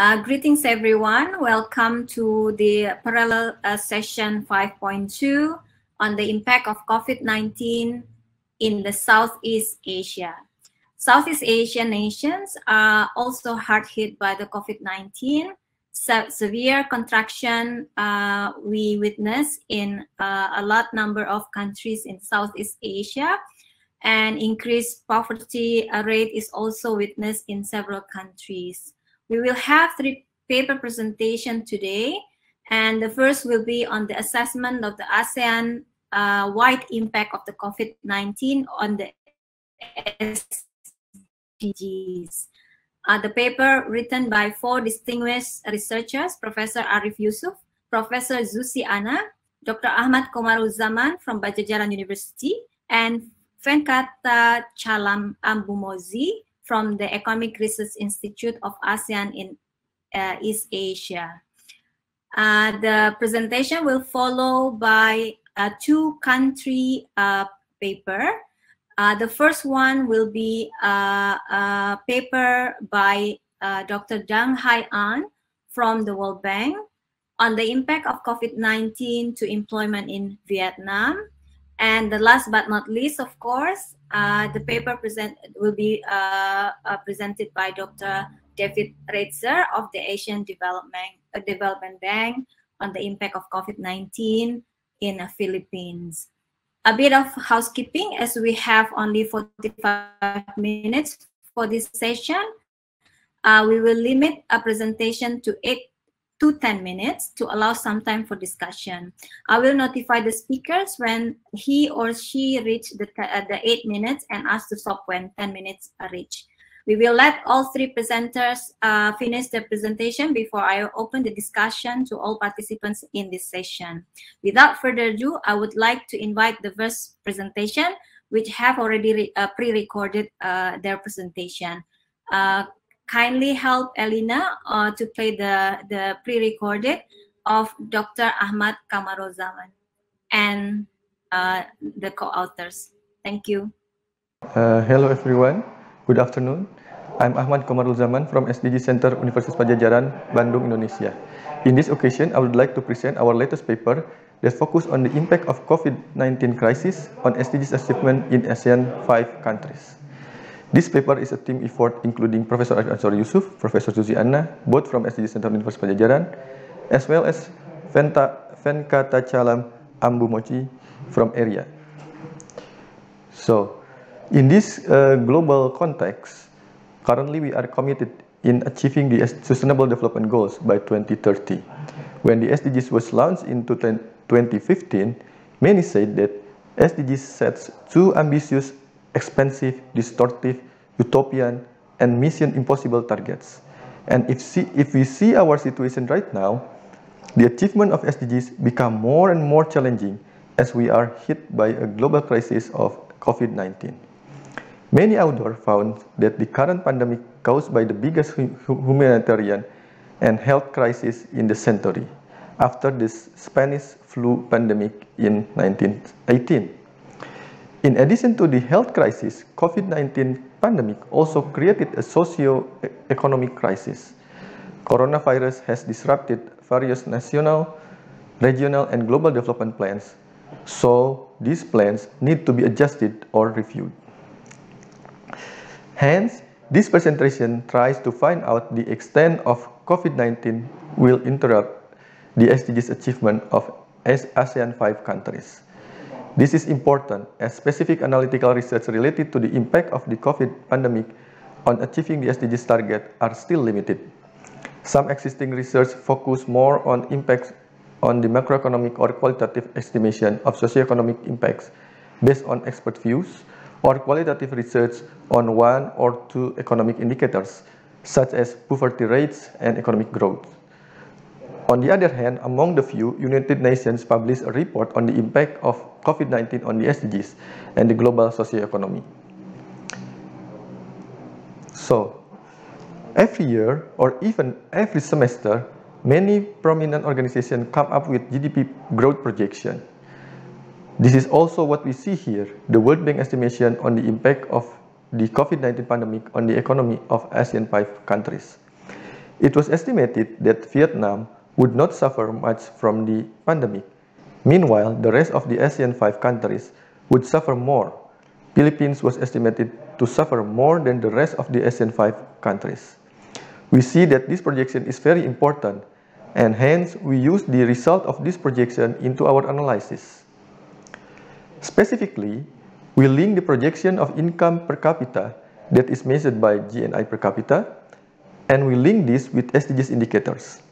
Uh, greetings, everyone. Welcome to the parallel uh, session 5.2 on the impact of COVID-19 in the Southeast Asia. Southeast Asian nations are also hard hit by the COVID-19. Se severe contraction uh, we witness in uh, a lot number of countries in Southeast Asia and increased poverty rate is also witnessed in several countries. We will have three paper presentation today, and the first will be on the assessment of the ASEAN uh, wide impact of the COVID-19 on the SDGs. Uh, the paper written by four distinguished researchers, Professor Arief Yusuf, Professor Zuzy Anna, Dr. Ahmad Komarulzaman from Padjadjaran University, and Venkata Chalam Ambumozi from the Economic Research Institute of ASEAN in uh, East Asia. Uh, the presentation will follow by a two country uh, paper. Uh, the first one will be a, a paper by uh, Dr. Dang Hai Anh from the World Bank on the impact of COVID-19 to employment in Vietnam. And the last but not least, of course, uh, the paper present will be uh, uh, presented by Dr. David Raitzer of the Asian Development uh, Development Bank on the impact of COVID-19 in the Philippines. A bit of housekeeping as we have only 45 minutes for this session. Uh, we will limit a presentation to eight to 10 minutes to allow some time for discussion. I will notify the speakers when he or she reach the, uh, the 8 minutes and ask to stop when 10 minutes are reached. We will let all three presenters uh, finish their presentation before I open the discussion to all participants in this session. Without further ado, I would like to invite the first presentation, which have already uh, pre-recorded uh, their presentation. Kindly help Elina uh, to play the, the pre-recorded of Dr. Ahmad Komarulzaman and uh, the co-authors. Thank you. Uh, hello everyone, good afternoon. I'm Ahmad Komarulzaman from SDG Center Universitas Padjadjaran, Bandung, Indonesia. In this occasion, I would like to present our latest paper that focus on the impact of COVID-19 crisis on SDGs achievement in ASEAN 5 countries. This paper is a team effort including Professor Ansor Yusuf, Professor Zuzy Anna, both from SDG Center Universitas Padjadjaran, as well as Venta, Venkatachalam Anbumozhi from ERIA. So, in this uh, global context, currently we are committed in achieving the Sustainable Development Goals by 2030. When the SDGs was launched in 2015, many said that SDGs sets too ambitious expensive, distortive, utopian, and mission impossible targets. And if, see, if we see our situation right now, the achievement of SDGs become more and more challenging as we are hit by a global crisis of COVID-19. Many authors found that the current pandemic caused by the biggest humanitarian and health crisis in the century after the Spanish flu pandemic in 1918. In addition to the health crisis, COVID-19 pandemic also created a socio-economic crisis. Coronavirus has disrupted various national, regional, and global development plans, so these plans need to be adjusted or reviewed. Hence, this presentation tries to find out the extent of COVID-19 will interrupt the SDGs achievement of ASEAN 5 countries. This is important as specific analytical research related to the impact of the COVID pandemic on achieving the SDGs target are still limited. Some existing research focus more on impacts on the macroeconomic or qualitative estimation of socioeconomic impacts based on expert views or qualitative research on one or two economic indicators such as poverty rates and economic growth. On the other hand, among the few, United Nations published a report on the impact of COVID-19 on the SDGs and the global socioeconomy. So, every year or even every semester, many prominent organizations come up with GDP growth projection. This is also what we see here, the World Bank estimation on the impact of the COVID-19 pandemic on the economy of ASEAN 5 countries. It was estimated that Vietnam would not suffer much from the pandemic. Meanwhile, the rest of the ASEAN 5 countries would suffer more. Philippines was estimated to suffer more than the rest of the ASEAN 5 countries. We see that this projection is very important and hence we use the result of this projection into our analysis. Specifically, we link the projection of income per capita that is measured by GNI per capita and we link this with SDGs indicators.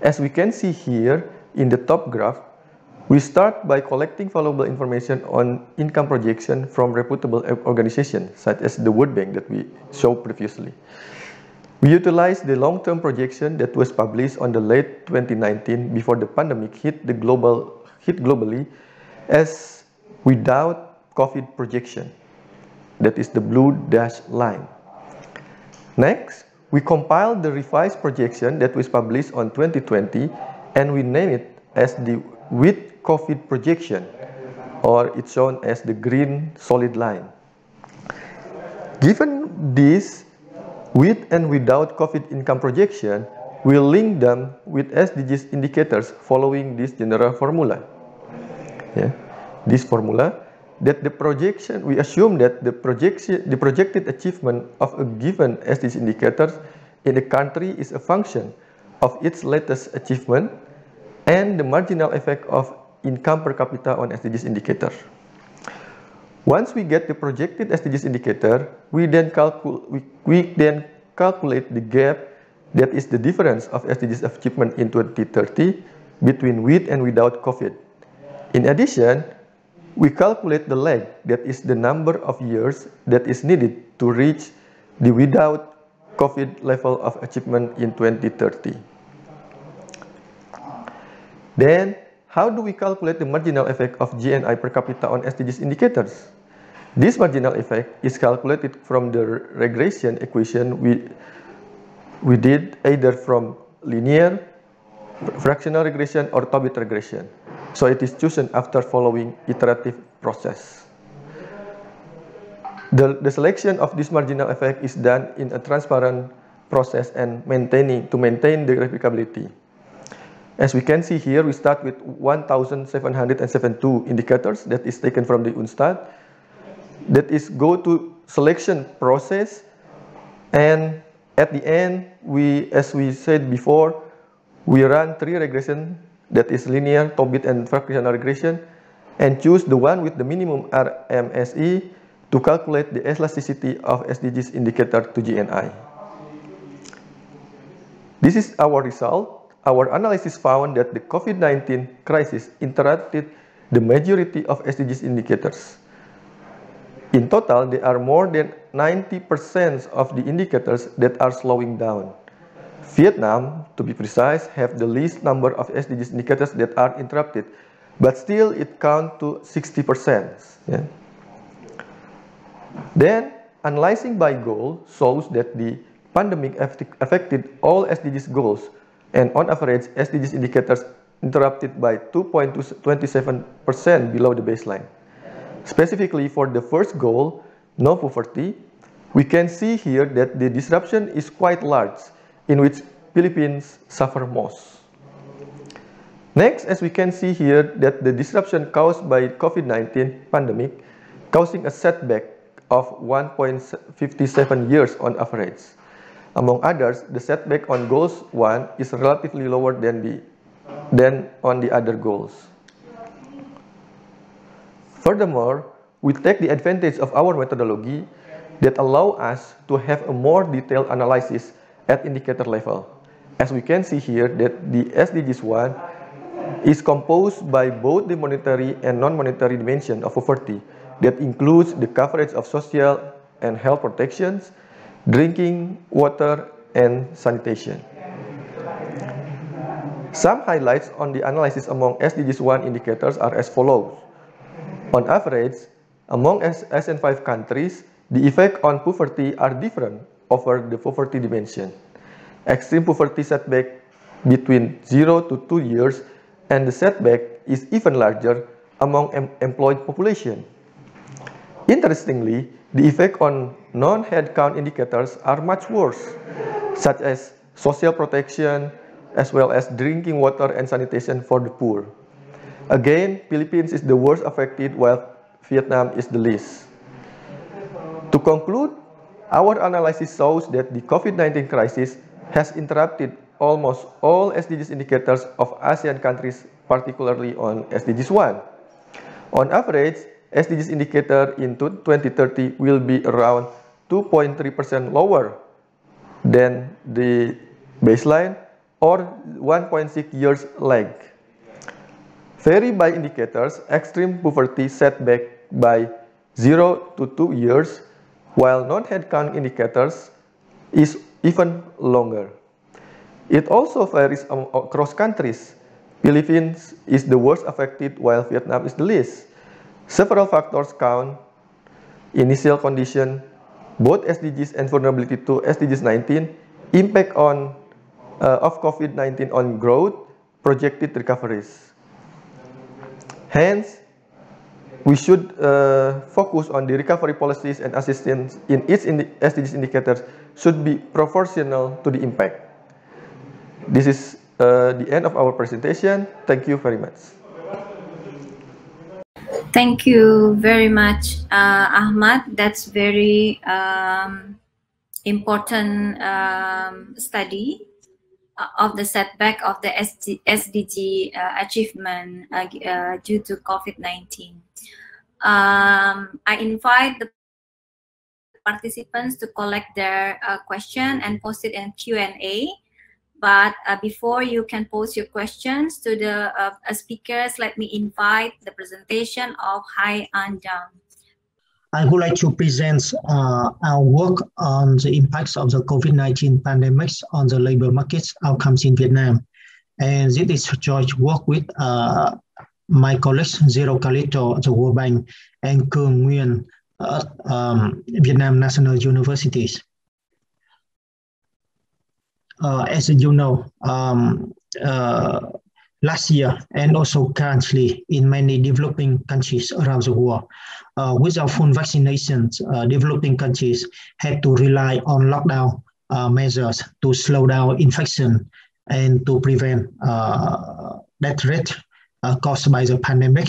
As we can see here in the top graph, we start by collecting valuable information on income projection from reputable organizations such as the World Bank that we showed previously. We utilized the long-term projection that was published on the late 2019 before the pandemic hit the global hit globally as without COVID projection. That is the blue dashed line. Next, we compiled the revised projection that was published on 2020 and we name it as the with COVID projection or it's shown as the green solid line. Given this with and without COVID income projection, we'll link them with SDGs indicators following this general formula. Yeah. This formula that the projection, we assume that the projection, the projected achievement of a given SDG indicators in a country is a function of its latest achievement and the marginal effect of income per capita on SDGs indicator. Once we get the projected SDGs indicator, we then, we, we then calculate the gap that is the difference of SDGs achievement in 2030 between with and without COVID. In addition, we calculate the lag that is the number of years that is needed to reach the without COVID level of achievement in 2030. Then, how do we calculate the marginal effect of GNI per capita on SDGs indicators? This marginal effect is calculated from the regression equation we, we did either from linear, fractional regression, or Tobit regression. So it is chosen after following iterative process. The, the selection of this marginal effect is done in a transparent process and maintaining to maintain the replicability. As we can see here, we start with 1,772 indicators that is taken from the UNSTAD. That is go to selection process and at the end, we, as we said before, we run three regression that is linear, Tobit, and fractional regression and choose the one with the minimum RMSE to calculate the elasticity of SDGs indicator to GNI. This is our result our analysis found that the COVID-19 crisis interrupted the majority of SDGs indicators. In total, there are more than 90% of the indicators that are slowing down. Vietnam, to be precise, have the least number of SDGs indicators that are interrupted, but still it counts to 60%. Yeah? Then, analyzing by goal shows that the pandemic affected all SDGs goals and on average, SDGs indicators interrupted by 2.27% below the baseline. Specifically for the first goal, no poverty, we can see here that the disruption is quite large, in which Philippines suffer most. Next, as we can see here, that the disruption caused by COVID-19 pandemic, causing a setback of 1.57 years on average. Among others, the setback on goals 1 is relatively lower than, the, than on the other goals. Furthermore, we take the advantage of our methodology that allow us to have a more detailed analysis at indicator level. As we can see here that the SDGs 1 is composed by both the monetary and non-monetary dimension of poverty that includes the coverage of social and health protections, drinking water, and sanitation. Some highlights on the analysis among SDGs 1 indicators are as follows. On average, among ASEAN 5 countries, the effect on poverty are different over the poverty dimension. Extreme poverty setback between 0 to 2 years and the setback is even larger among em employed population. Interestingly, the effect on non-headcount indicators are much worse, such as social protection, as well as drinking water and sanitation for the poor. Again, Philippines is the worst affected while Vietnam is the least. To conclude, our analysis shows that the COVID-19 crisis has interrupted almost all SDGs indicators of ASEAN countries, particularly on SDGs 1. On average, SDGs indicator in 2030 will be around 2.3% lower than the baseline or 1.6 years lag. Vary by indicators, extreme poverty set back by 0 to 2 years, while non-headcount indicators is even longer. It also varies across countries. Philippines is the worst affected while Vietnam is the least. Several factors count, initial condition, both SDGs and vulnerability to SDGs 19, impact on uh, of COVID-19 on growth, projected recoveries. Hence, we should uh, focus on the recovery policies and assistance in each SDGs indicators should be proportional to the impact. This is uh, the end of our presentation. Thank you very much. Thank you very much, uh, Ahmad. That's very um, important um, study of the setback of the SD, SDG uh, achievement uh, uh, due to COVID-19. Um, I invite the participants to collect their uh, question and post it in Q&A. But uh, before you can post your questions to the uh, speakers, let me invite the presentation of Hai Anh Dang. I would like to present uh, our work on the impacts of the COVID-19 pandemic on the labor market outcomes in Vietnam. And this is joint work with uh, my colleagues Zero Calito the World Bank and Cường Nguyen at um, Vietnam National Universities. Uh, as you know, um, uh, last year and also currently in many developing countries around the world. Uh, without full vaccinations, uh, developing countries had to rely on lockdown uh, measures to slow down infection and to prevent death rate uh, caused by the pandemic.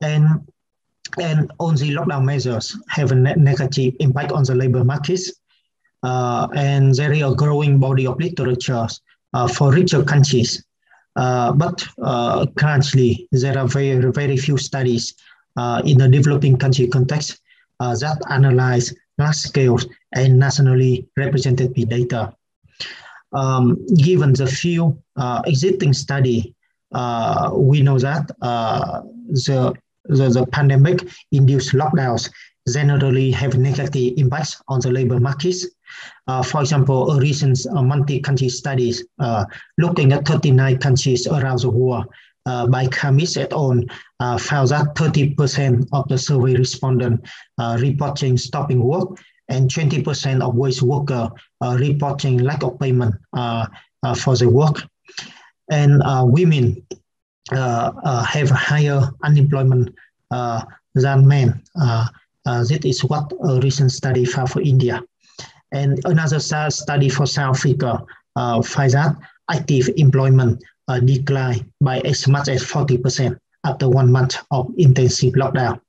And, and all the lockdown measures have a negative impact on the labor markets. Uh, and there is a growing body of literature for richer countries uh, but uh, currently, there are very, very few studies uh, in the developing country context that analyze large scale and nationally representative data. Um, given the few existing study, we know that the, the, the pandemic induced lockdowns generally have negative impacts on the labor markets. Uh, for example, a recent uh, multi-country studies uh, looking at 39 countries around the world uh, by Khamis et al. Uh, found that 30% of the survey respondents uh, reporting stopping work and 20% of wage workers reporting lack of payment for the work. And women have higher unemployment than men. Uh, that is what a recent study found for India. And another study for South Africa uh, finds that active employment uh, declined by as much as 40% after one month of intensive lockdown.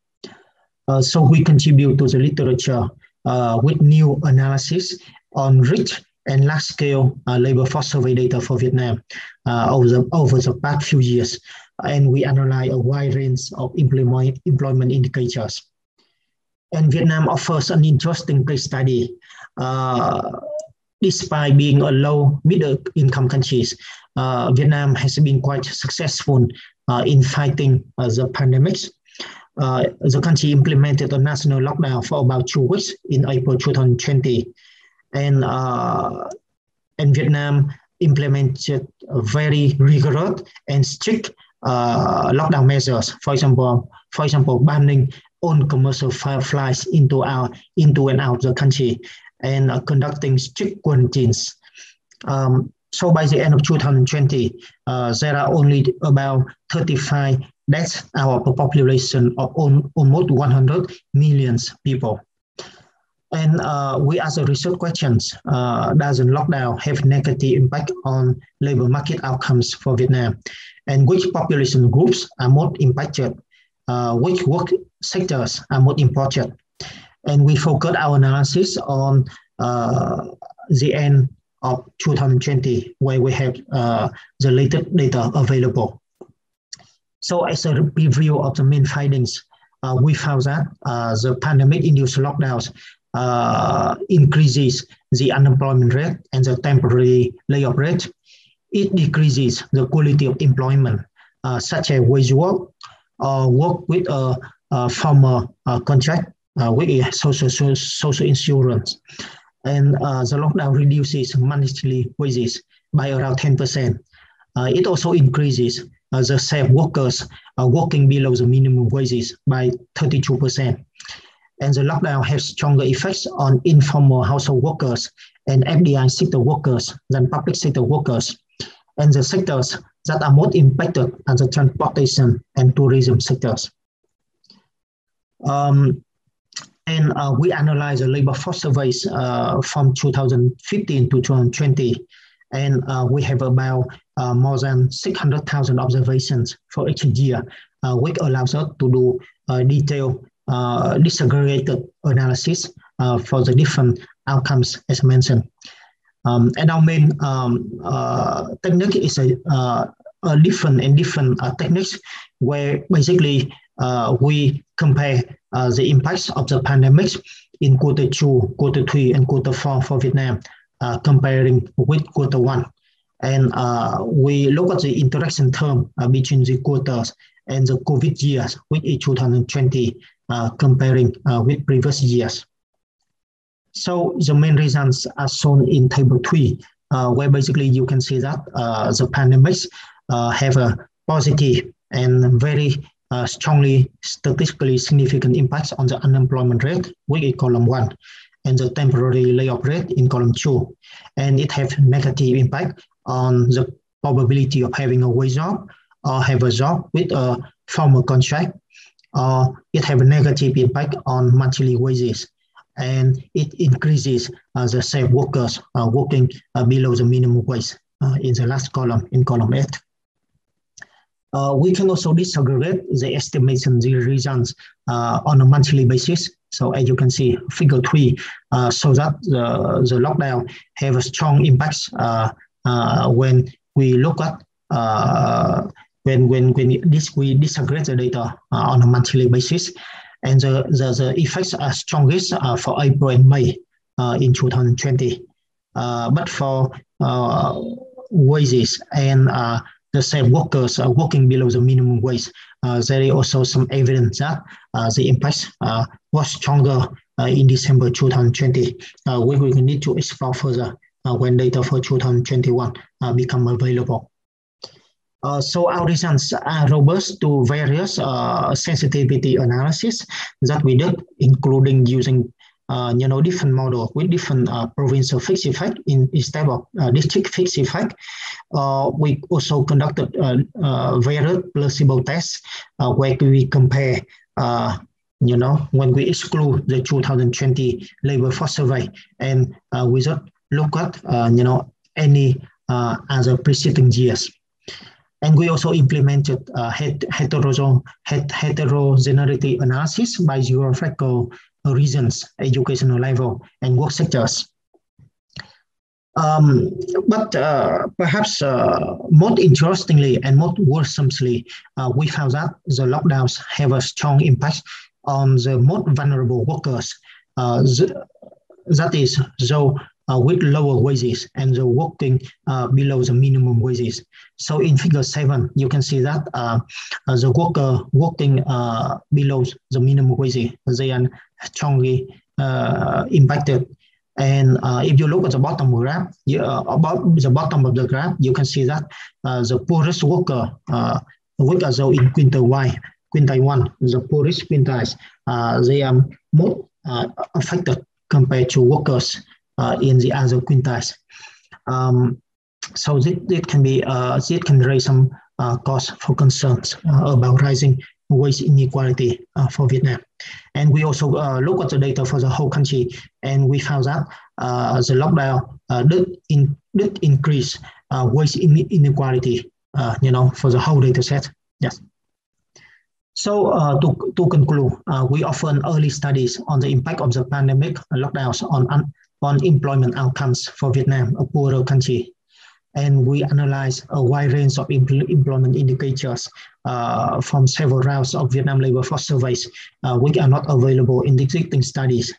Uh, so we contribute to the literature uh, with new analysis on rich and large-scale uh, labor force survey data for Vietnam uh, over, the, over the past few years. And we analyze a wide range of employment, employment indicators and Vietnam offers an interesting case study. Uh, despite being a low middle income country, uh, Vietnam has been quite successful uh, in fighting uh, the pandemics. The country implemented a national lockdown for about two weeks in April 2020. And, uh, and Vietnam implemented very rigorous and strict lockdown measures. For example, for example, banning on commercial flights into our into and out the country and uh, conducting strict quarantines. Um, so by the end of 2020, uh, there are only about 35 deaths out of our population of almost 100 millions people. And uh, we ask the research questions, uh, does lockdown have negative impact on labor market outcomes for Vietnam? And which population groups are more impacted? Uh, which work sectors are more important? And we focus our analysis on uh, the end of 2020, where we have uh, the latest data available. So as a review of the main findings, uh, we found that uh, the pandemic-induced lockdowns uh, increases the unemployment rate and the temporary layoff rate. It decreases the quality of employment, uh, such as wage work, or work with a, a formal uh, contract uh, with social, social, social insurance. And the lockdown reduces monthly wages by around 10%. it also increases uh, the same workers working below the minimum wages by 32%. And the lockdown has stronger effects on informal household workers and FDI sector workers than public sector workers. And the sectors that are most impacted are the transportation and tourism sectors. Um, and uh, we analyze the labor force surveys uh, from 2015 to 2020. And uh, we have about uh, more than 600,000 observations for each year, uh, which allows us to do uh, detailed disaggregated analysis uh, for the different outcomes as mentioned. Um, and our main um, uh, technique is a, a, different and different techniques where basically we compare the impacts of the pandemic in quarter two, quarter three, and quarter four for Vietnam, comparing with quarter one and uh, we look at the interaction term uh, between the quarters and the COVID years, which is 2020, uh, comparing uh, with previous years. So the main reasons are shown in table three, uh, where basically you can see that uh, the pandemics have a positive and very strongly statistically significant impacts on the unemployment rate, which is column one and the temporary layoff rate in column two. And it has negative impact on the probability of having a wage job or have a job with a formal contract, it have a negative impact on monthly wages. And it increases uh, the same workers uh, working uh, below the minimum wage uh, in the last column, in column eight. Uh, we can also disaggregate the estimation the uh, on a monthly basis. So as you can see, figure three uh, shows that the, the lockdown have a strong impacts uh, when we look at when when when this we disaggregate the data uh, on a monthly basis, and the the, the effects are strongest for April and May in 2020. but for wages and the same workers are working below the minimum wage. Uh, there is also some evidence that uh, the impact uh, was stronger in December 2020. we will need to explore further uh, when data for 2021 uh, become available. Uh, so our results are robust to various sensitivity analysis that we did, including using uh, you know, different model with different uh, provincial fixed effect in, instead of uh, district fixed effect. we also conducted various placebo tests where we compare you know, when we exclude the 2020 labor force survey and uh, without look at uh, you know any uh, other preceding years. And we also implemented uh, heterogeneity analysis by geographical regions, educational level, and work sectors. Um, but uh, perhaps uh, more interestingly and more worrisomely, uh, we found that the lockdowns have a strong impact on the most vulnerable workers. Uh, that is, though uh, with lower wages and the working uh, below the minimum wages. So in figure seven, you can see that uh, uh the worker working uh, below the minimum wages, they are strongly uh, impacted. And if you look at the bottom graph, you, about the bottom of the graph, you can see that the poorest worker, are so in quintile Y, quintile one, the poorest quintiles, they are more affected compared to workers uh, Uh, in the other quintiles. Um, so it, this can be uh, this can raise some uh, cause for concerns uh, about rising wage inequality for Vietnam. And we also look at the data for the whole country, and we found that the lockdown did, in, did increase wage inequality, you know, for the whole data set. Yes. So uh, to, to conclude, uh, we offer early studies on the impact of the pandemic lockdowns on, on employment outcomes for Vietnam, a poorer country. And we analyze a wide range of employment indicators uh, from several rounds of Vietnam labor force surveys, uh, which are not available in existing studies.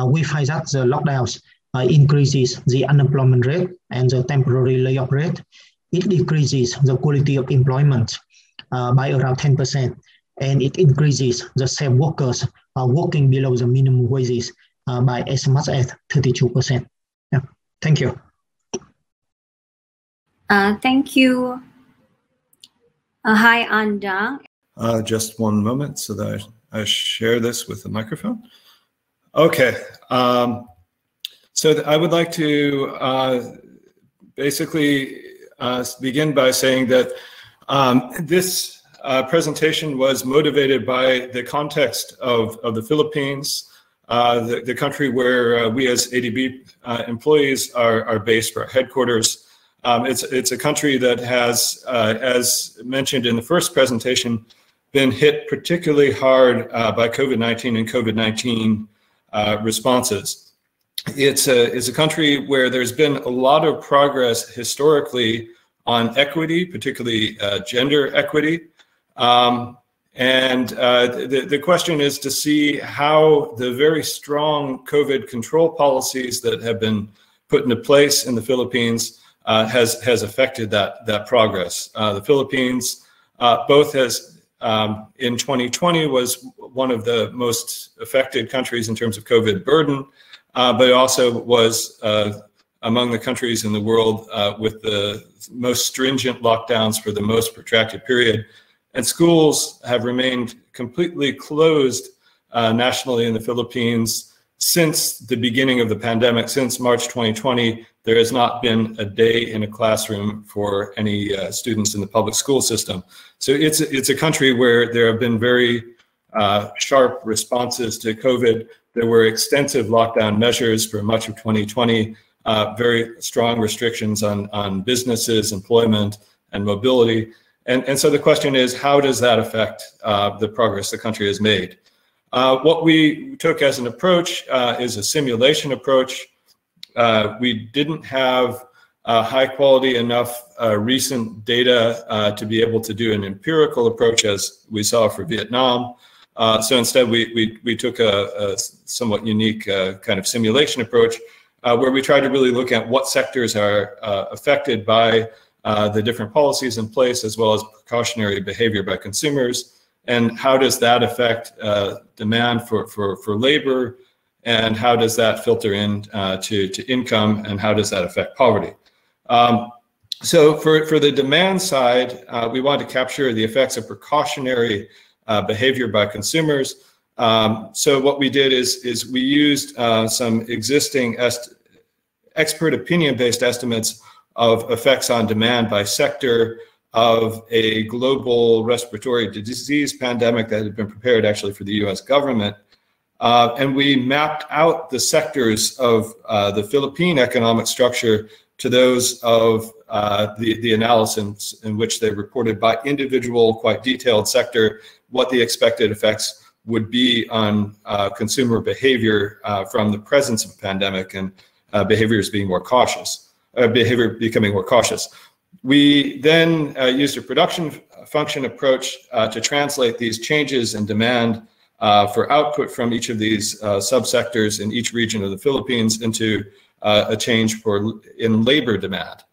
Uh, we find that the lockdowns uh, increases the unemployment rate and the temporary layoff rate. It decreases the quality of employment by around 10% and it increases the same workers uh, working below the minimum wages uh, by as much as 32%. Yeah, thank you. Uh, thank you. Uh, hi, Anda. Uh, just one moment so that I, I, share this with the microphone. Okay. Um, so I would like to uh, basically uh, begin by saying that um, this uh, presentation was motivated by the context of, of the Philippines, the, the country where uh, we as ADB uh, employees are, are based, our headquarters. Um, it's, it's a country that has, uh, as mentioned in the first presentation, been hit particularly hard uh, by COVID-19 and COVID-19 responses. It's a, it's a country where there's been a lot of progress historically on equity, particularly gender equity, um, and uh, the, the question is to see how the very strong COVID control policies that have been put into place in the Philippines uh, has has affected that that progress. Uh, the Philippines uh, both has um, in 2020 was one of the most affected countries in terms of COVID burden, uh, but it also was uh, among the countries in the world with the most stringent lockdowns for the most protracted period. And schools have remained completely closed uh, nationally in the Philippines since the beginning of the pandemic, since March 2020. There has not been a day in a classroom for any uh, students in the public school system. So it's, it's a country where there have been very uh, sharp responses to COVID. There were extensive lockdown measures for much of 2020, uh, very strong restrictions on, on businesses, employment, and mobility. And, and so the question is, how does that affect uh, the progress the country has made? Uh, what we took as an approach uh, is a simulation approach. Uh, we didn't have high quality enough uh, recent data uh, to be able to do an empirical approach as we saw for Vietnam. so instead, we, we, we took a, a somewhat unique kind of simulation approach where we tried to really look at what sectors are affected by uh, the different policies in place as well as precautionary behavior by consumers? And how does that affect uh, demand for, for, for labor? And how does that filter in uh, to, to income? And how does that affect poverty? Um, so for, for the demand side uh, we want to capture the effects of precautionary behavior by consumers. Um, so what we did is is we used uh, some existing expert opinion based estimates of effects on demand by sector of a global respiratory disease pandemic that had been prepared actually for the US government. Uh, and we mapped out the sectors of uh, the Philippine economic structure to those of uh, the, the analysis in which they reported by individual, quite detailed sector, what the expected effects would be on uh, consumer behavior uh, from the presence of a pandemic and uh, behaviors being more cautious uh, behavior becoming more cautious. We then uh, used a production function approach uh, to translate these changes in demand uh, for output from each of these uh, subsectors in each region of the Philippines into uh, a change for in labor demand.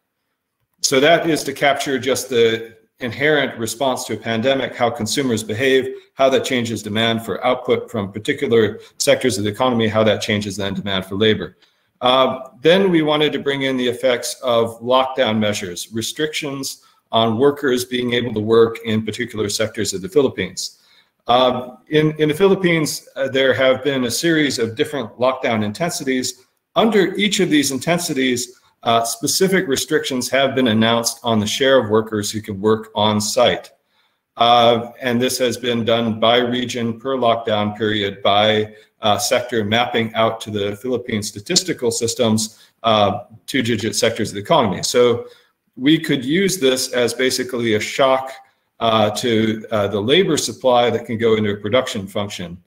So that is to capture just the inherent response to a pandemic, how consumers behave, how that changes demand for output from particular sectors of the economy, how that changes then demand for labor. Uh, then we wanted to bring in the effects of lockdown measures, restrictions on workers being able to work in particular sectors of the Philippines. Uh, in, in the Philippines, uh, there have been a series of different lockdown intensities. Under each of these intensities, uh, specific restrictions have been announced on the share of workers who can work on site. Uh, and this has been done by region per lockdown period by uh, sector mapping out to the Philippine statistical systems uh, two digit sectors of the economy. So we could use this as basically a shock uh, to uh, the labor supply that can go into a production function.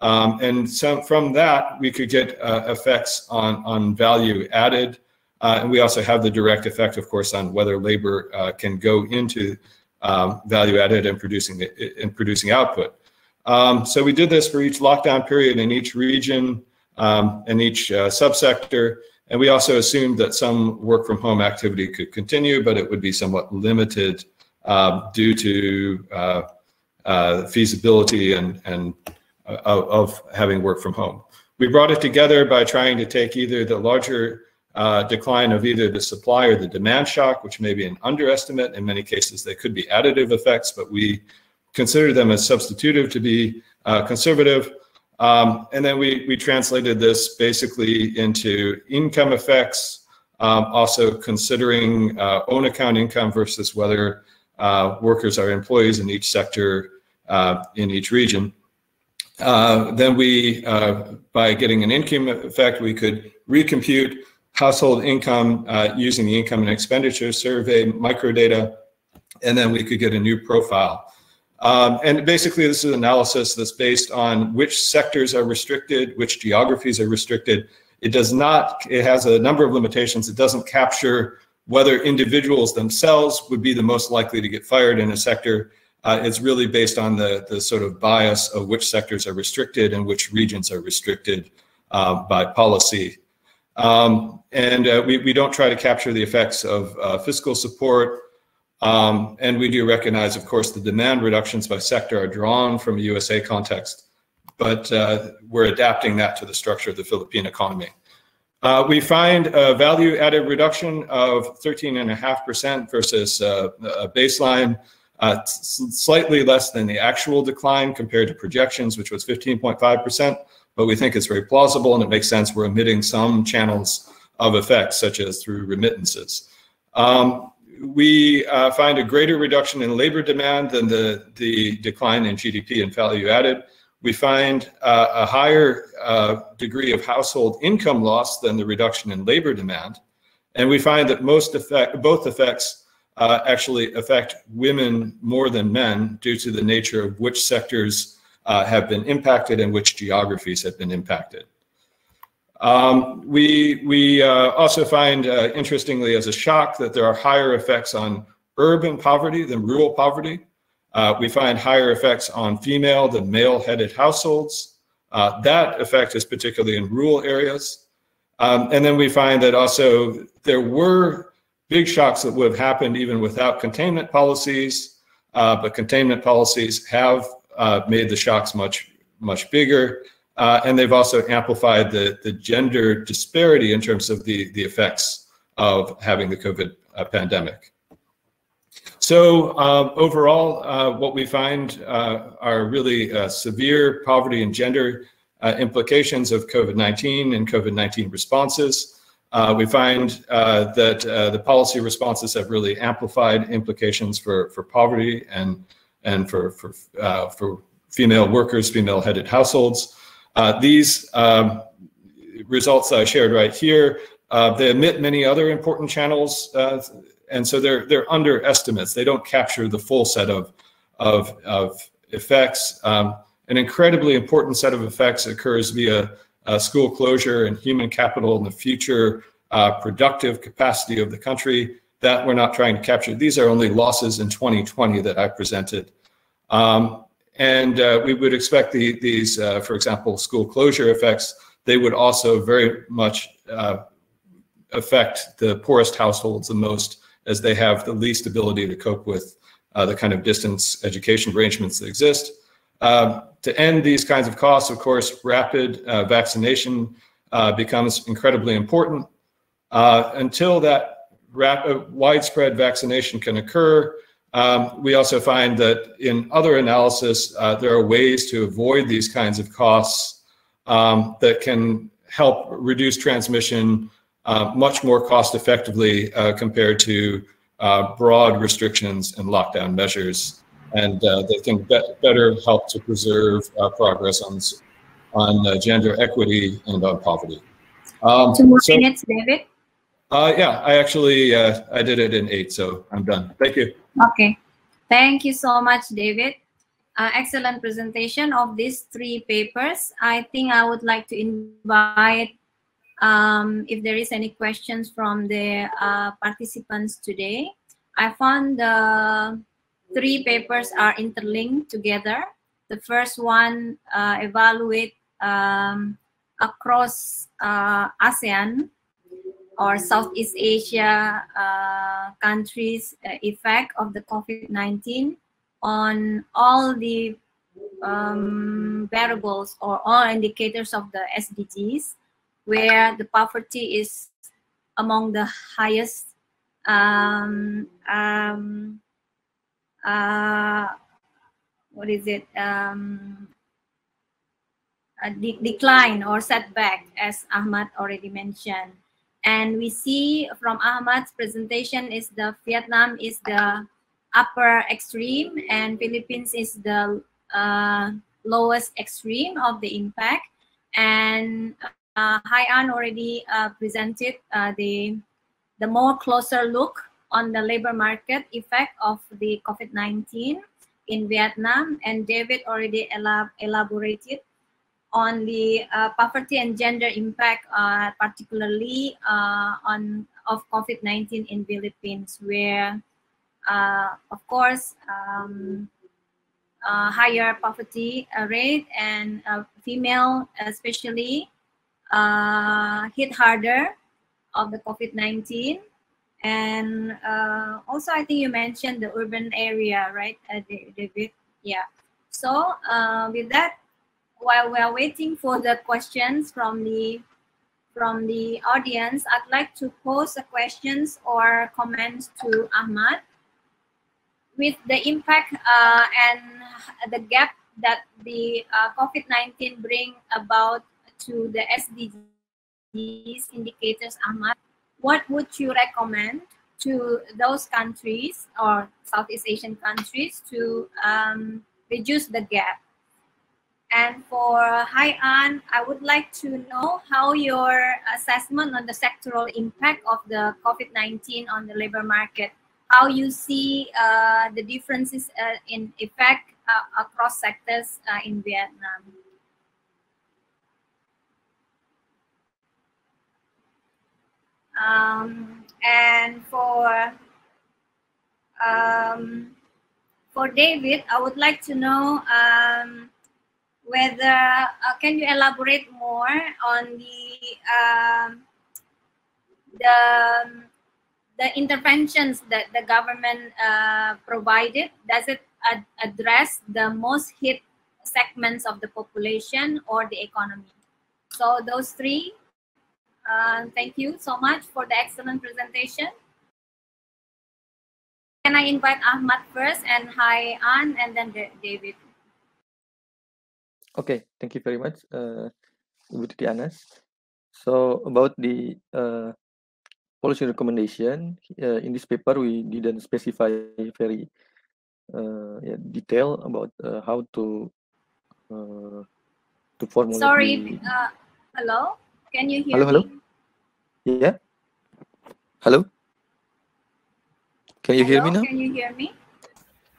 Um, and so from that, we could get uh, effects on, on value added. And we also have the direct effect, of course, on whether labor can go into um, value added and producing producing output. Um, so we did this for each lockdown period in each region um, and each uh, subsector. And we also assumed that some work from home activity could continue, but it would be somewhat limited uh, due to uh, uh, feasibility and, and uh, of having work from home. We brought it together by trying to take either the larger uh, decline of either the supply or the demand shock, which may be an underestimate. In many cases, they could be additive effects, but we consider them as substitutive to be uh, conservative. Um, and then we, we translated this basically into income effects, um, also considering uh, own account income versus whether uh, workers are employees in each sector uh, in each region. Uh, then we, by getting an income effect, we could recompute household income uh, using the income and expenditure survey microdata, and then we could get a new profile. Um, and basically, this is analysis that's based on which sectors are restricted, which geographies are restricted. It does not, it has a number of limitations. It doesn't capture whether individuals themselves would be the most likely to get fired in a sector. Uh, it's really based on the, the sort of bias of which sectors are restricted and which regions are restricted uh, by policy. Um, and uh, we, we don't try to capture the effects of uh, fiscal support um, and we do recognize, of course, the demand reductions by sector are drawn from a USA context, but uh, we're adapting that to the structure of the Philippine economy. Uh, we find a value added reduction of 13.5% versus uh, a baseline, uh, slightly less than the actual decline compared to projections, which was 15.5%, but we think it's very plausible and it makes sense. We're omitting some channels of effects, such as through remittances. Um, we uh, find a greater reduction in labor demand than the, the decline in GDP and value added. We find uh, a higher uh, degree of household income loss than the reduction in labor demand. And we find that most effect, both effects uh, actually affect women more than men due to the nature of which sectors uh, have been impacted and which geographies have been impacted. Um, we we uh, also find, uh, interestingly, as a shock, that there are higher effects on urban poverty than rural poverty. Uh, we find higher effects on female than male-headed households. Uh, that effect is particularly in rural areas. Um, and then we find that also there were big shocks that would have happened even without containment policies, uh, but containment policies have uh, made the shocks much, much bigger. Uh, and they've also amplified the, the gender disparity in terms of the, the effects of having the COVID uh, pandemic. So uh, overall, uh, what we find uh, are really uh, severe poverty and gender implications of COVID-19 and COVID-19 responses. we find that the policy responses have really amplified implications for, for poverty and, and for, for, for female workers, female-headed households. Uh, these um, results I shared right here, uh, they emit many other important channels, uh, and so they're they're underestimates. They don't capture the full set of of, of effects. Um, an incredibly important set of effects occurs via school closure and human capital in the future uh, productive capacity of the country that we're not trying to capture. These are only losses in 2020 that I presented. Um, and uh, we would expect the, these, uh, for example, school closure effects, they would also very much uh, affect the poorest households the most as they have the least ability to cope with uh, the kind of distance education arrangements that exist. Um, to end these kinds of costs, of course, rapid uh, vaccination uh, becomes incredibly important. until that rapid, widespread vaccination can occur, um, we also find that in other analysis, uh, there are ways to avoid these kinds of costs um, that can help reduce transmission uh, much more cost effectively uh, compared to uh, broad restrictions and lockdown measures. And uh, they can be better help to preserve uh, progress on, on gender equity and on poverty. Um, Two more so, minutes, David. Yeah, I actually uh, I did it in eight, so I'm done. Thank you. Okay, thank you so much, David. Uh, excellent presentation of these three papers. I think I would like to invite um, if there is any questions from the uh, participants today. I found the three papers are interlinked together. The first one uh, evaluate um, across uh, ASEAN or Southeast Asia uh, countries uh, effect of the COVID-19 on all the um, variables or all indicators of the SDGs where the poverty is among the highest um, um, uh, what is it um, de decline or setback as Ahmad already mentioned and we see from Ahmad's presentation is the Vietnam is the upper extreme and Philippines is the uh, lowest extreme of the impact. And uh, Anh already uh, presented uh, the the more closer look on the labor market effect of the COVID-19 in Vietnam, and David already elab elaborated on the uh, poverty and gender impact, uh, particularly uh, on of COVID-19 in Philippines, where, uh, of course, um, uh, higher poverty rate and female, especially, uh, hit harder of the COVID-19. And uh, also, I think you mentioned the urban area, right, uh, David? Yeah. So uh, with that, while we are waiting for the questions from the from the audience, I'd like to pose a questions or comments to Ahmad. With the impact uh, and the gap that the uh, COVID-19 bring about to the SDGs indicators, Ahmad, what would you recommend to those countries or Southeast Asian countries to um, reduce the gap? And for Hai Anh, I would like to know how your assessment on the sectoral impact of the COVID-19 on the labor market, how you see uh, the differences uh, in effect uh, across sectors uh, in Vietnam. Um, and for um, for David, I would like to know um, whether uh, can you elaborate more on the um, the the interventions that the government uh, provided? Does it ad address the most hit segments of the population or the economy? So those three uh, thank you so much for the excellent presentation. Can I invite Ahmad first and Hai Anh and then David? Okay, thank you very much, uh, Ibu Titik Anas. So about the uh, policy recommendation, uh, in this paper we didn't specify very uh, yeah, detail about uh, how to uh, to formulate. Sorry, the... uh, hello. Can you hear hello, me? Hello, Yeah. Hello. Can you hello? hear me now? Can you hear me?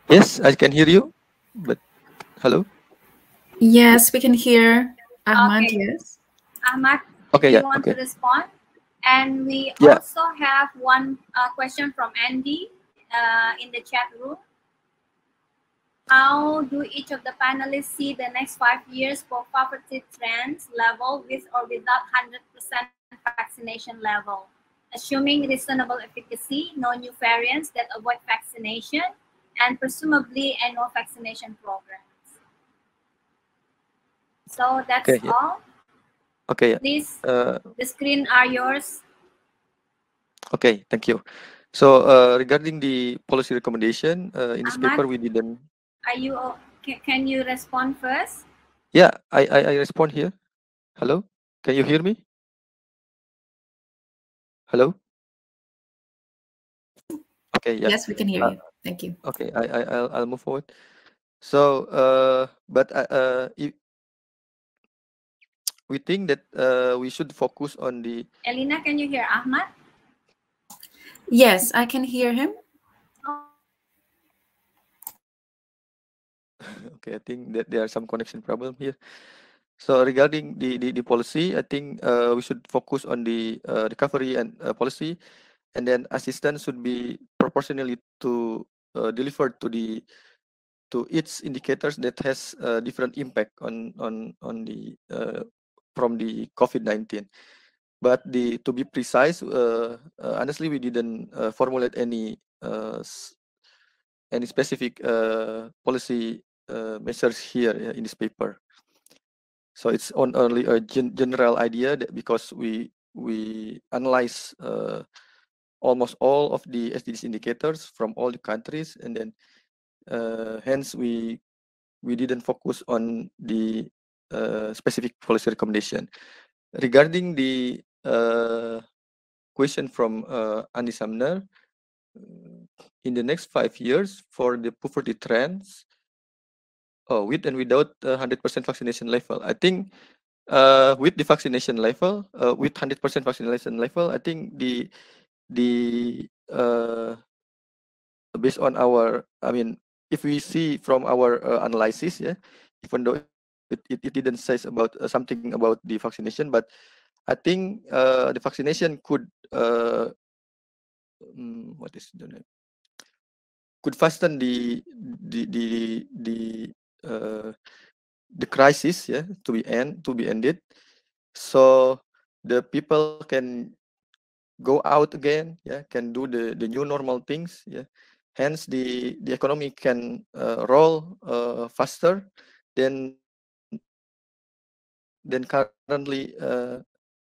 Yes, I can hear you. But hello. Yes, we can hear Ahmad. Okay. Yes. Ahmad. Okay. You yeah. want okay. to respond? And we yeah. also have one uh, question from Andy uh, in the chat room. How do each of the panelists see the next five years for poverty trends level with or without 100% vaccination level? Assuming reasonable efficacy, no new variants that avoid vaccination, and presumably no vaccination programs. So that's okay, yeah. all. Okay. Please, uh, the screen are yours. Okay, thank you. So uh, regarding the policy recommendation, uh, in this Ahmad? paper we didn't Are you can you respond first? Yeah, I, I I respond here. Hello, can you hear me? Hello? Okay, yeah. Yes, we can hear Uh, you. Thank you. Okay, I, I, I'll, I'll move forward. So, uh, but uh, uh, if we think that uh, we should focus on the Elina, can you hear Ahmad? Yes, I can hear him. okay i think that there are some connection problem here so regarding the the, the policy i think uh, we should focus on the uh, recovery and uh, policy and then assistance should be proportionally to uh, delivered to the to its indicators that has a different impact on on on the uh, from the covid-19 but the to be precise uh, uh, honestly we didn't uh, formulate any any specific policy measures here in this paper. So it's on only a gen general idea that because we we analyze uh, almost all of the SDGs indicators from all the countries, and then uh, hence we we didn't focus on the uh, specific policy recommendation regarding the uh, question from uh, Andy Sumner. In the next five years, for the poverty trends, Oh, with and without uh, 100% vaccination level. I think with the vaccination level, with 100% vaccination level, I think the the based on our, I mean, if we see from our analysis, yeah, even though it, it, it didn't say about uh, something about the vaccination, but I think uh, the vaccination could uh, um, what is the name? Could fasten the the the the uh, the crisis yeah to be end to be ended so the people can go out again yeah can do the the new normal things yeah hence the the economy can uh, roll uh, faster than than currently uh,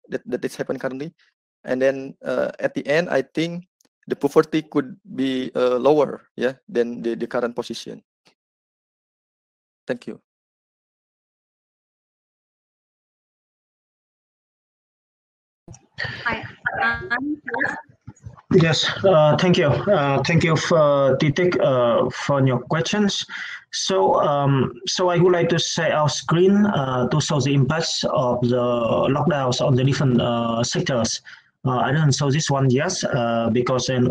that that is happening currently and then uh, at the end i think the poverty could be uh, lower yeah than the, the current position Thank you. Hi. Um, Yes, uh, thank you. Uh, thank you for Titik uh, for your questions. So, um, so I would like to share our screen uh, to show the impacts of the lockdowns on the different uh, sectors. Uh, I don't show this one yet because then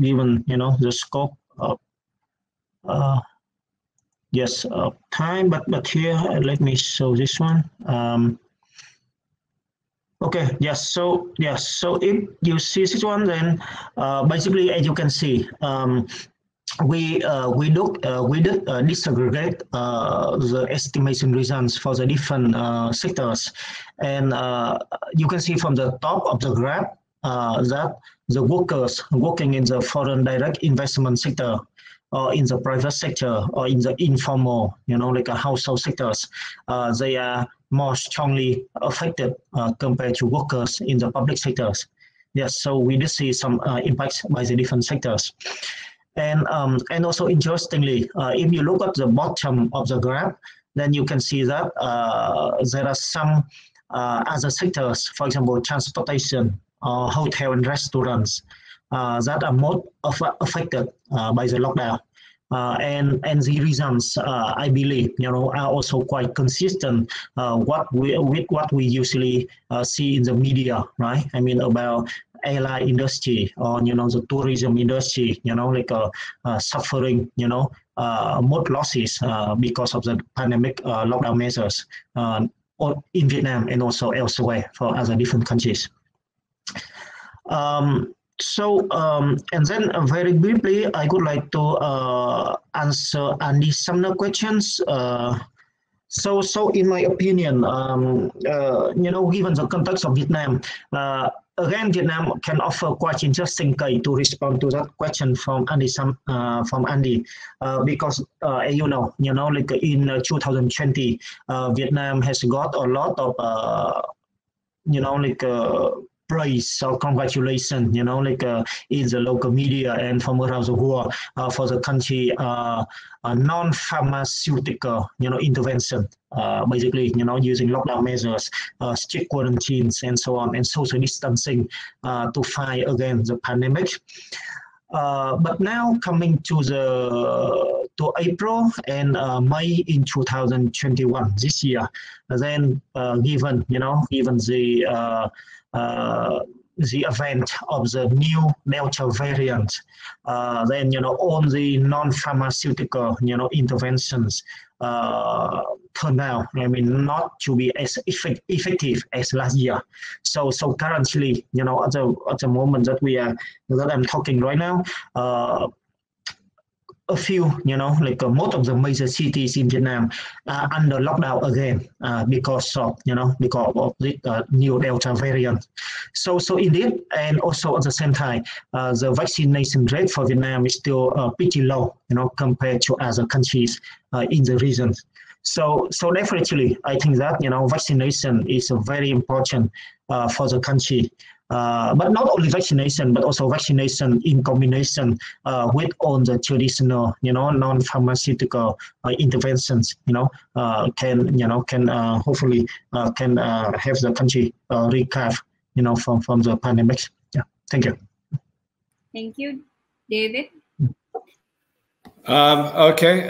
given you know the scope of yes uh, time but but here uh, let me show this one um, okay yes so yes so if you see this one then uh, basically as you can see um, we uh, we look uh, we did uh, disaggregate the estimation results for the different sectors. And you can see from the top of the graph that the workers working in the foreign direct investment sector or in the private sector or in the informal, you know, like a household sectors, uh, they are more strongly affected uh, compared to workers in the public sectors. Yes, so we do see some uh, impacts by the different sectors. And, um, and also interestingly, uh, if you look at the bottom of the graph, then you can see that uh, there are some uh, other sectors, for example, transportation, hotel and restaurants, uh, that are more affected uh, by the lockdown. Uh, and and the reasons uh, I believe you know are also quite consistent uh, what we with what we usually uh, see in the media, right? I mean about airline industry or you know the tourism industry, you know like suffering, you know, more losses because of the pandemic lockdown measures in Vietnam and also elsewhere for other different countries. Um, so, um, and then uh, very briefly, I would like to uh, answer Andy Sumner questions. Uh, so, so in my opinion, um, uh, you know, given the context of Vietnam, uh, again, Vietnam can offer quite interesting way to respond to that question from Andy, Some, uh, from Andy, because you know, you know, like in 2020, Vietnam has got a lot of, you know, like praise or congratulations, you know, like uh, in the local media and from around the world uh, for the country uh, non-pharmaceutical, you know, intervention. Uh, basically, you know, using lockdown measures, uh, strict quarantines, and so on, and social distancing uh, to fight against the pandemic. But now coming to the to April and uh, May in 2021 this year, then uh, given you know given the uh, uh, the event of the new Delta variant, then you know all the non-pharmaceutical you know interventions uh, turn out, I mean, not to be as effect, effective as last year. So, so currently, you know, at the at the moment that we are that I'm talking right now, uh, a few, you know, like uh, most of the major cities in Vietnam are under lockdown again uh, because of, you know, because of the uh, new Delta variant. So, so indeed, and also at the same time, uh, the vaccination rate for Vietnam is still uh, pretty low, you know, compared to other countries uh, in the region. So, so definitely, I think that you know, vaccination is very important for the country. Uh, but not only vaccination, but also vaccination in combination uh, with all the traditional, you know, non-pharmaceutical uh, interventions, you know, uh, can, you know, can uh, hopefully can have the country recover, you know, from, from the pandemic. Yeah, thank you. Thank you, David. Um, okay,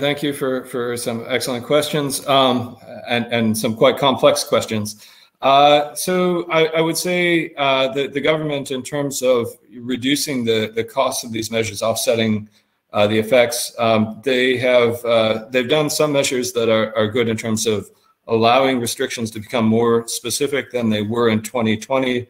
thank you for, for some excellent questions um, and, and some quite complex questions. Uh, so I, I, would say uh, the, the government, in terms of reducing the, the cost of these measures, offsetting uh, the effects, um, they have uh, they've done some measures that are, are good in terms of allowing restrictions to become more specific than they were in 2020.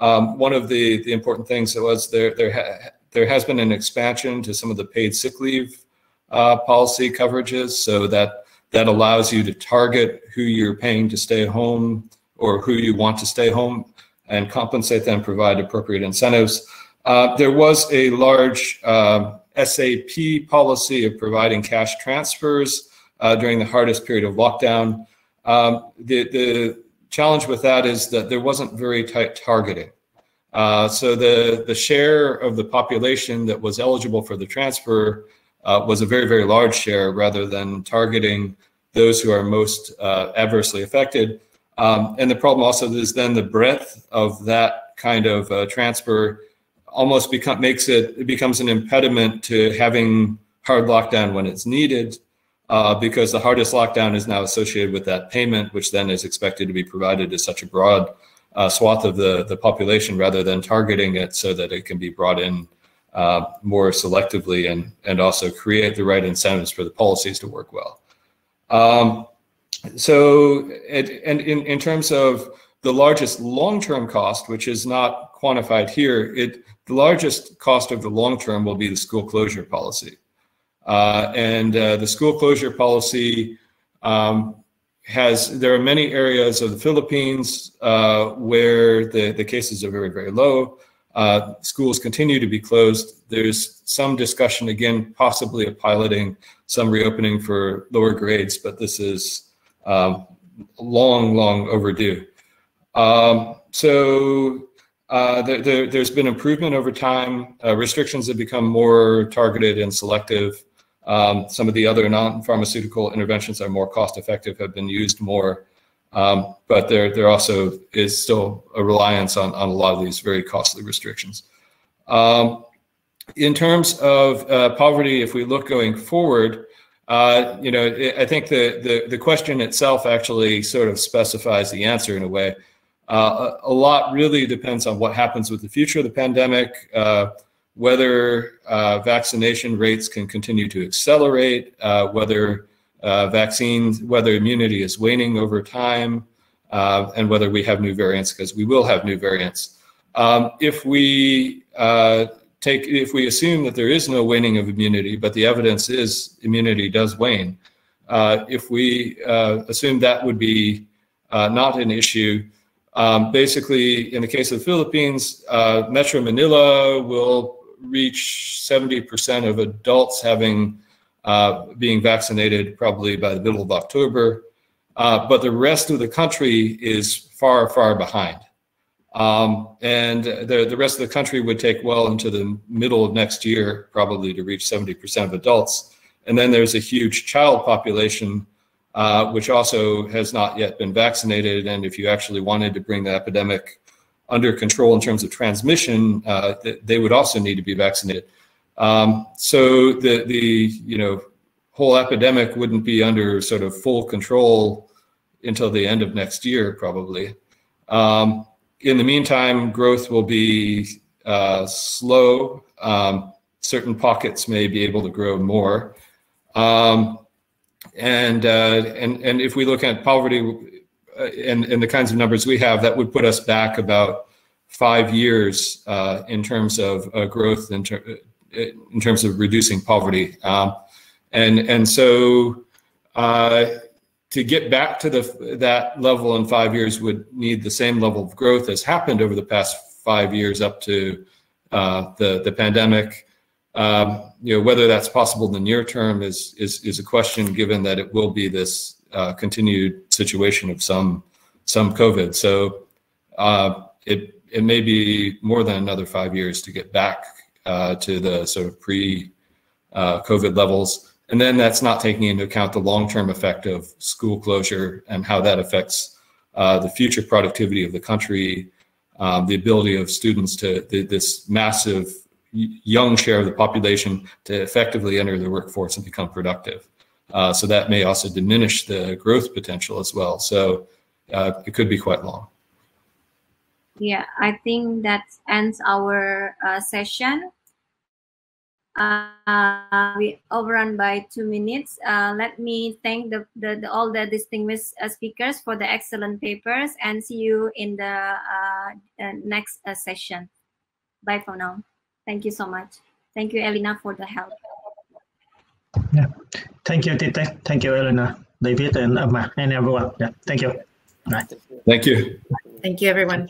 Um, one of the, the important things that was there there ha there has been an expansion to some of the paid sick leave uh, policy coverages, so that that allows you to target who you're paying to stay home or who you want to stay home and compensate them, provide appropriate incentives. Uh, there was a large uh, SAP policy of providing cash transfers uh, during the hardest period of lockdown. Um, the, the challenge with that is that there wasn't very tight targeting. Uh, so the, the share of the population that was eligible for the transfer uh, was a very, very large share rather than targeting those who are most uh, adversely affected. Um, and the problem also is then the breadth of that kind of uh, transfer almost become makes it it becomes an impediment to having hard lockdown when it's needed uh, because the hardest lockdown is now associated with that payment, which then is expected to be provided to such a broad uh, swath of the, the population rather than targeting it so that it can be brought in uh, more selectively and, and also create the right incentives for the policies to work well. Um, so, it, and in, in terms of the largest long-term cost, which is not quantified here, it the largest cost of the long term will be the school closure policy. Uh, and uh, the school closure policy um, has, there are many areas of the Philippines uh, where the, the cases are very, very low. Uh, schools continue to be closed. There's some discussion, again, possibly of piloting some reopening for lower grades, but this is um, long, long overdue. Um, so uh, there, has been improvement over time. Uh, restrictions have become more targeted and selective. Um, some of the other non-pharmaceutical interventions are more cost-effective, have been used more. Um, but there, there also is still a reliance on, on a lot of these very costly restrictions. Um, in terms of uh, poverty, if we look going forward, uh, you know, I think the, the, the question itself actually sort of specifies the answer in a way. Uh, a, a, lot really depends on what happens with the future of the pandemic, uh, whether uh, vaccination rates can continue to accelerate, uh, whether vaccines, whether immunity is waning over time, and whether we have new variants, because we will have new variants. Um, if we take if we assume that there is no waning of immunity, but the evidence is immunity does wane. Uh, if we uh, assume that would be uh, not an issue, um, basically, in the case of the Philippines, uh, Metro Manila will reach 70% of adults having uh, being vaccinated probably by the middle of October, uh, but the rest of the country is far, far behind. Um, and the, the rest of the country would take well into the middle of next year, probably to reach 70% of adults. And then there's a huge child population, uh, which also has not yet been vaccinated. And if you actually wanted to bring the epidemic under control in terms of transmission, uh, they would also need to be vaccinated. Um, so the, the, you know, whole epidemic wouldn't be under sort of full control until the end of next year, probably. Um, in the meantime, growth will be uh, slow. Um, certain pockets may be able to grow more. Um, and, uh, and, and if we look at poverty uh, and, and the kinds of numbers we have, that would put us back about five years uh, in terms of uh, growth in, ter in terms of reducing poverty. Um, and, and so uh, to get back to the that level in five years would need the same level of growth as happened over the past five years up to uh, the the pandemic. Um, you know whether that's possible in the near term is is is a question, given that it will be this uh, continued situation of some some COVID. So uh, it it may be more than another five years to get back uh, to the sort of pre uh, COVID levels. And then that's not taking into account the long-term effect of school closure and how that affects uh, the future productivity of the country, um, the ability of students to the, this massive young share of the population to effectively enter the workforce and become productive. Uh, so that may also diminish the growth potential as well. So uh, it could be quite long. Yeah, I think that ends our uh, session. Uh, we overrun by two minutes. Uh, let me thank the, the, the all the distinguished uh, speakers for the excellent papers and see you in the uh, uh, next uh, session. Bye for now. Thank you so much. Thank you, Elena, for the help. Yeah. Thank you, Tite. Thank you, Elena, David, and Amma, and everyone. Yeah. Thank you. Thank you. Thank you, everyone.